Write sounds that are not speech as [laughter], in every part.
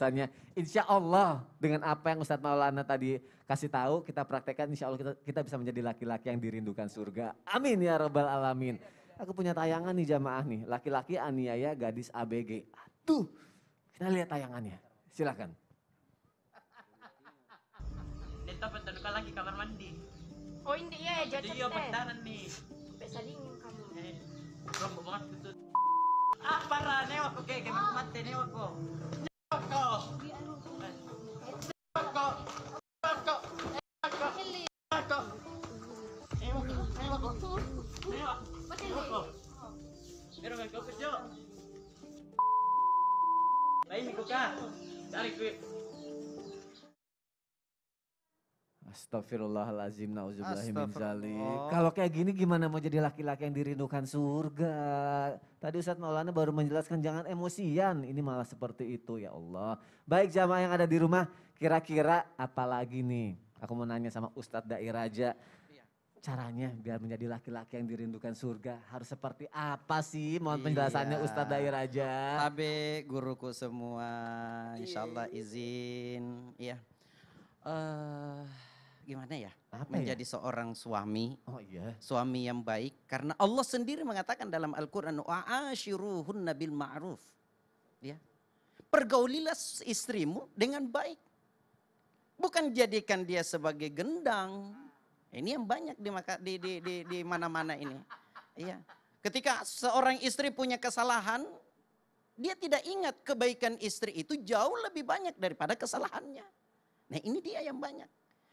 pesannya. Insya Allah dengan apa yang Ustadz Maulana tadi kasih tahu, kita praktekkan insya Allah kita, kita bisa menjadi laki-laki yang dirindukan surga. Amin ya rabbal alamin. Aku punya tayangan nih jamaah nih, laki-laki aniaya gadis ABG. Aduh, kita lihat tayangannya. Silakan. Dito, punta ka lagi kamar mandi. Oh hindi ya, Jadi jatuh yung teh. pagdaran ni. Bisa dingin kamu. Eh, banget gitu. Ah, para newak ko kay kay mate newak ko. Pero kang kapit nyo. Tahimik ko ka. Dali, quick. Astagfirullahalazim, nauzubillahi min zalik. Astagfirullah. Kalau kayak gini gimana mau jadi laki-laki yang dirindukan surga? Tadi Ustadz Maulana baru menjelaskan jangan emosian, ini malah seperti itu ya Allah. Baik jamaah yang ada di rumah, kira-kira apalagi nih? Aku mau nanya sama Ustadz Dai Raja. Caranya biar menjadi laki-laki yang dirindukan surga harus seperti apa sih? Mohon penjelasannya Iya. Ustadz Dai Raja. Tabe guruku semua, insya Allah izin. Iya. Eh, gimana ya? Apa ya? Menjadi seorang suami, Oh iya. suami yang baik. Karena Allah sendiri mengatakan dalam Al-Quran, wa'ashiruhunna bil ma'ruf. Ya. Pergaulilah istrimu dengan baik. Bukan jadikan dia sebagai gendang. Ini yang banyak di di di di, di mana-mana ini. Iya. Ketika seorang istri punya kesalahan, dia tidak ingat kebaikan istri itu jauh lebih banyak daripada kesalahannya. Nah ini dia yang banyak.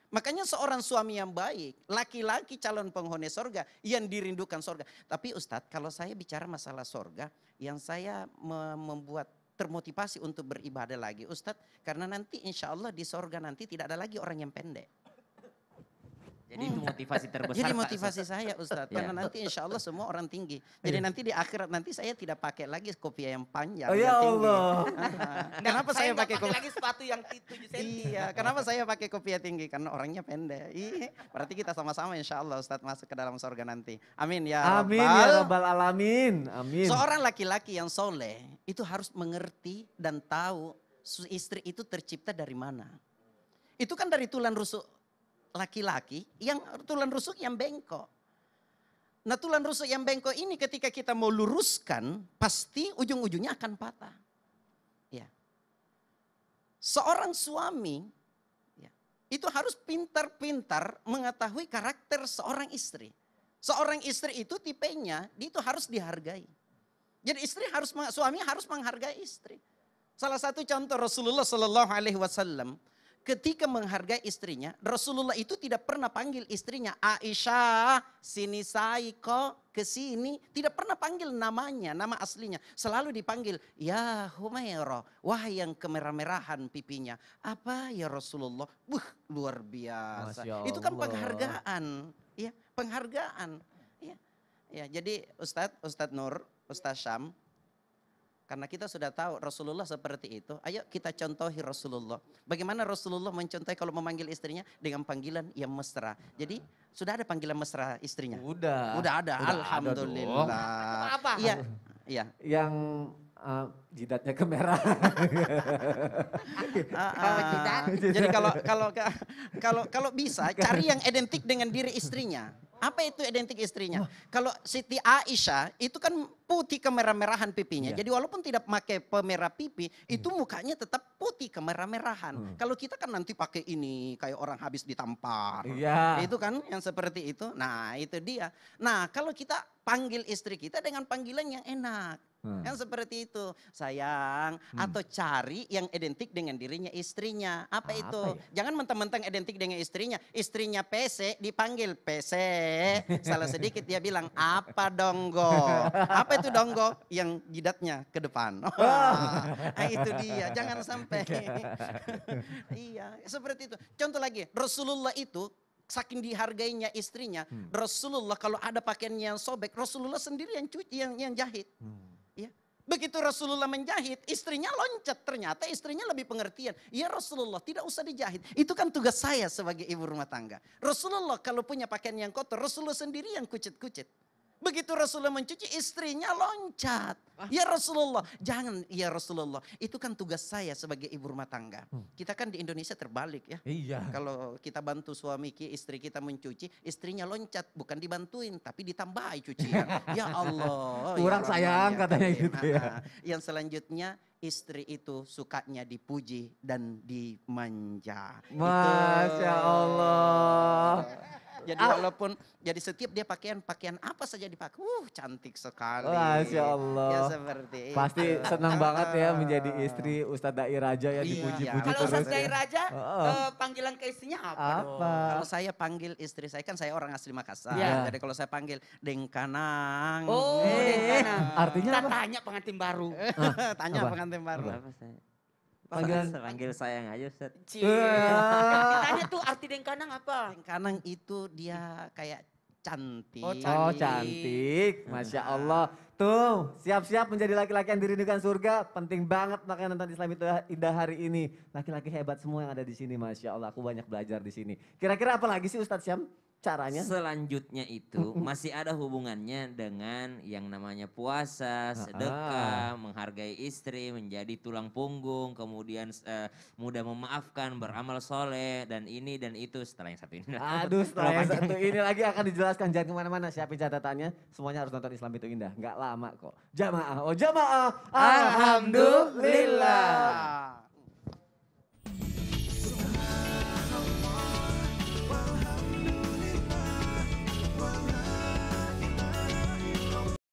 Makanya seorang suami yang baik, laki-laki calon penghuni sorga yang dirindukan sorga. Tapi Ustadz kalau saya bicara masalah sorga, yang saya me- membuat termotivasi untuk beribadah lagi Ustadz. Karena nanti insya Allah di sorga nanti tidak ada lagi orang yang pendek. Jadi itu motivasi terbesar. Jadi Pak, motivasi saya Ustadz, Ya. karena nanti insya Allah semua orang tinggi. Jadi nanti di akhirat nanti saya tidak pakai lagi kopiah yang panjang, Oh yang ya tinggi. Allah. [laughs] kenapa saya, pakai pakai kopiah? lagi sepatu yang 7 cm? Iya, kenapa saya pakai kopiah tinggi? Karena orangnya pendek. Iya, berarti kita sama-sama insya Allah Ustadz masuk ke dalam surga nanti. Amin ya Amin Rabbal. ya rabbal alamin. Amin. Seorang laki-laki yang soleh itu harus mengerti dan tahu istri itu tercipta dari mana. Itu kan dari tulang rusuk laki-laki yang tulang rusuk yang bengkok. Nah tulang rusuk yang bengkok ini ketika kita mau luruskan pasti ujung-ujungnya akan patah. Ya. Seorang suami ya, itu harus pintar-pintar mengetahui karakter seorang istri. Seorang istri itu tipenya, dia itu harus dihargai. Jadi istri harus, suami harus menghargai istri. Salah satu contoh Rasulullah Sallallahu Alaihi Wasallam ketika menghargai istrinya, Rasulullah itu tidak pernah panggil istrinya Aisyah, sini Saiko, ke sini. Tidak pernah panggil namanya, nama aslinya. Selalu dipanggil, ya Humaira, wahai yang kemerah-merahan pipinya. Apa ya Rasulullah? Buh, luar biasa. Itu kan penghargaan. Ya, penghargaan. Ya, ya jadi Ustadz, Ustadz Nur, Ustadz Syam, karena kita sudah tahu Rasulullah seperti itu, ayo kita contohi Rasulullah. Bagaimana Rasulullah mencontohi kalau memanggil istrinya dengan panggilan yang mesra. Jadi sudah ada panggilan mesra istrinya? Udah. Udah ada, Udah ada Alhamdulillah. Apa? Iya, iya. Yang uh, jidatnya kemerah. [laughs] Ah, Kalau ah. tidak. Jadi kalau kalau kalau kalau bisa cari yang identik dengan diri istrinya. Apa itu identik istrinya? Kalau Siti Aisyah itu kan putih kemerah-merahan pipinya. Iya. Jadi walaupun tidak pakai pemerah pipi, itu mukanya tetap putih kemerah-merahan. Hmm. Kalau kita kan nanti pakai ini kayak orang habis ditampar. Iya. Itu kan yang seperti itu. Nah, itu dia. Nah, kalau kita panggil istri kita dengan panggilan yang enak. Hmm. Yang seperti itu, sayang, atau cari yang identik dengan dirinya istrinya. Apa, Apa itu? ya? Jangan mentang-mentang identik dengan istrinya. Istrinya PC dipanggil PC. [laughs] Salah sedikit dia bilang, apa donggo? [laughs] Apa itu donggo? Yang jidatnya ke depan. [laughs] Nah, itu dia, jangan sampai. [laughs] iya, seperti itu. Contoh lagi, Rasulullah itu saking dihargainya istrinya, Hmm. Rasulullah kalau ada pakaian yang sobek, Rasulullah sendiri yang cuci, yang, yang jahit. Hmm. Ya. Begitu Rasulullah menjahit, istrinya loncat. Ternyata istrinya lebih pengertian. Ya Rasulullah tidak usah dijahit. Itu kan tugas saya sebagai ibu rumah tangga. Rasulullah kalau punya pakaian yang kotor, Rasulullah sendiri yang kucit-kucit. Begitu Rasulullah mencuci, istrinya loncat. Ya Rasulullah, jangan ya Rasulullah. Itu kan tugas saya sebagai ibu rumah tangga. Kita kan di Indonesia terbalik ya. Iya. Kalau kita bantu suami istri kita mencuci, istrinya loncat, bukan dibantuin, tapi ditambahi cucian. [laughs] ya Allah. ya Kurang Rahman, sayang ya katanya gitu ya. Yang selanjutnya, istri itu sukanya dipuji dan dimanja. Itu. Masya Allah. Jadi Ah. walaupun jadi setiap dia pakaian pakaian apa saja dipakai, uh cantik sekali. Masya Allah. Ya seperti Pasti itu. senang banget ya menjadi istri Ustadz Dai Raja ya Iya. dipuji-puji Kalau terus. Ustaz Jai Raja, eh, panggilan ke istrinya apa? Apa? Kalau saya panggil istri saya kan saya orang asli Makassar. Iya. Jadi kalau saya panggil Deng Kanang. Oh, Eh, Dengkana. artinya Kita apa? tanya pengantin baru. [laughs] tanya Apa? pengantin baru. Apa saya? Panggilan- Panggil, panggil sayang aja Ustaz. Eh. Ditanya tuh arti Dengkanang apa? Deng Kanang itu dia kayak cantik. Oh, Oh cantik, Masya Allah. Tuh, siap-siap menjadi laki-laki yang dirindukan surga. Penting banget makanya nonton Islam itu indah hari ini. Laki-laki hebat semua yang ada di sini, Masya Allah. Aku banyak belajar di sini. Kira-kira apa lagi sih Ustadz Syam caranya? Selanjutnya itu masih ada hubungannya dengan yang namanya puasa, sedekah, menghargai istri, menjadi tulang punggung, kemudian eh, mudah memaafkan, beramal soleh, dan ini dan itu setelah yang satu ini. Aduh, setelah yang satu ini lagi akan [laughs] dijelaskan. Jangan ke mana-mana, siapin catatannya. Semuanya harus nonton Islam itu indah. Nggak lama kok. Jamaah, oh jamaah. Alhamdulillah.